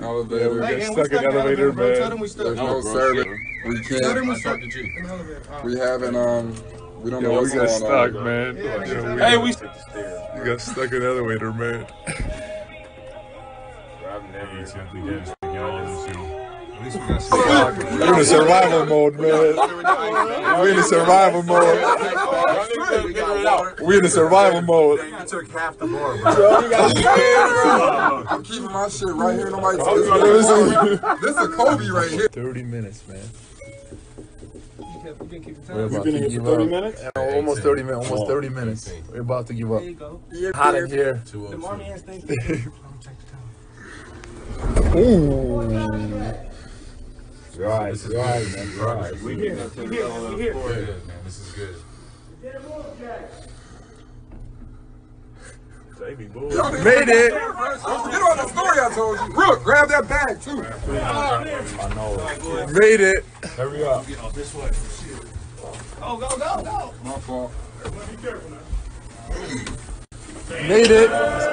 the elevator. Hey, got and stuck in the elevator, bro. man. Tell them we stuck. There's no bro, service. sure. We Tell them can't. we stuck in the elevator. All right. We haven't. Um. We don't know Yo, we what's got going stuck, on. man. Yeah, Yo, nigga, we, hey, we, we- we got stuck in the elevator, man. We're in survival mode, man. We're in survival mode. We're in the survival mode. You took half the bar, bro. I'm keeping my shit right here. Nobody this, this is Kobe right here. 30 minutes, man. You can keep the We're time. about to give up. Almost 30 minutes. Almost 30 minutes. We're about to give up. There you go. Hot in here. The mommy ass thing. Ooh. Right, right, man, right. We here. We here. We here. This is good. Made it. Get on the story I told you. Look, grab that bag too. I know. Made it. Hurry up. This way. Go, go, go, go. My fault. Be careful now. Made it. Yeah.